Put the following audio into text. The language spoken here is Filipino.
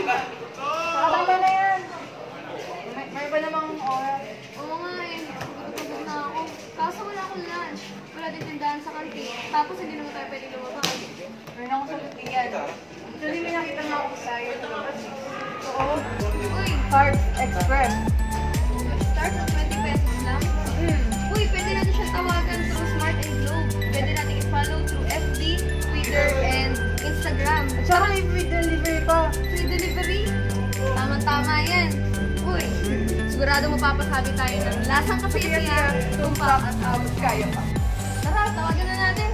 Diba? Nakatama na yan. May, may iba namang oras. Oo nga eh. Na ako. Kaso wala akong lunch. Wala din tindahan sa kantin. Tapos hindi naman tayo pwede lumabas. Meron ako sa lupiyan. Actually, may nakita nga ako sa'yo. Oo. Uy, Carbs Express. Start at 20 pesos lang. Mm. Uy, pwede natin siya tawagan through Smart and Globe. Pwede natin i-follow through FB, Twitter, and Instagram. At saka i-deliver pa. Tama-tama yan. Uy, sigurado mapapasabi tayo ng lasang kasi siya. Tumpak at abot kaya pa. Tara, tawagan na natin.